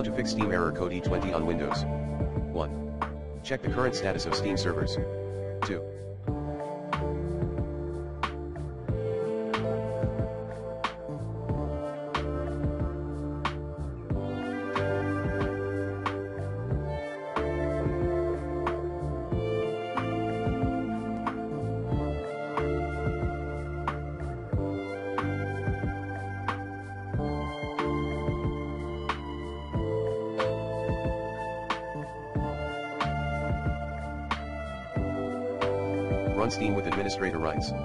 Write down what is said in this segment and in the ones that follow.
How to fix Steam error code E20 on Windows. 1. Check the current status of Steam servers. 2. Run Steam with administrator rights. 3.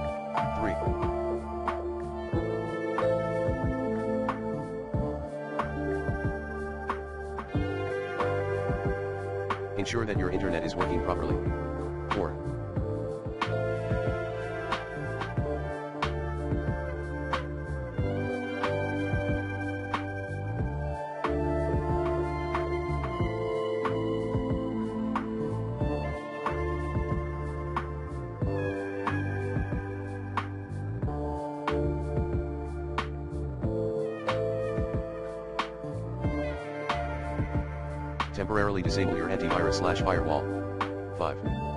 Ensure that your internet is working properly. 4. Temporarily disable your antivirus slash firewall. 5.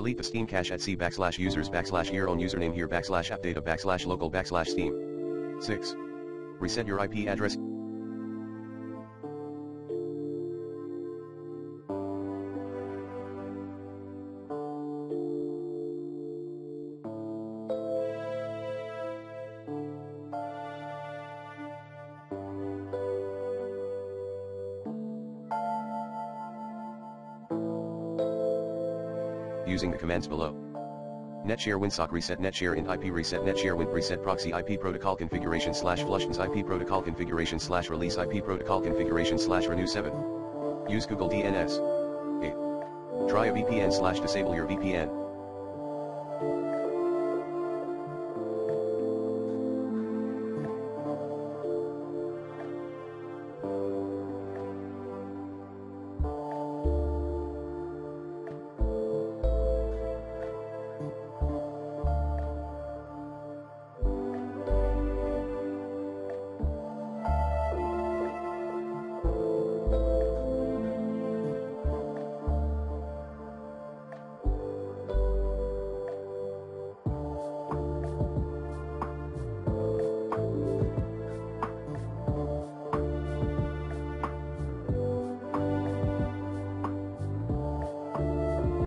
Delete the Steam cache at c backslash users backslash your own username here backslash app data backslash local backslash Steam. 6. Reset your IP address. Using the commands below. Netsh winsock reset netsh int IP reset netsh win reset proxy IP protocol configuration slash flushdns IP protocol configuration slash release IP protocol configuration slash renew 7. Use Google DNS. 8. Try a VPN slash disable your VPN.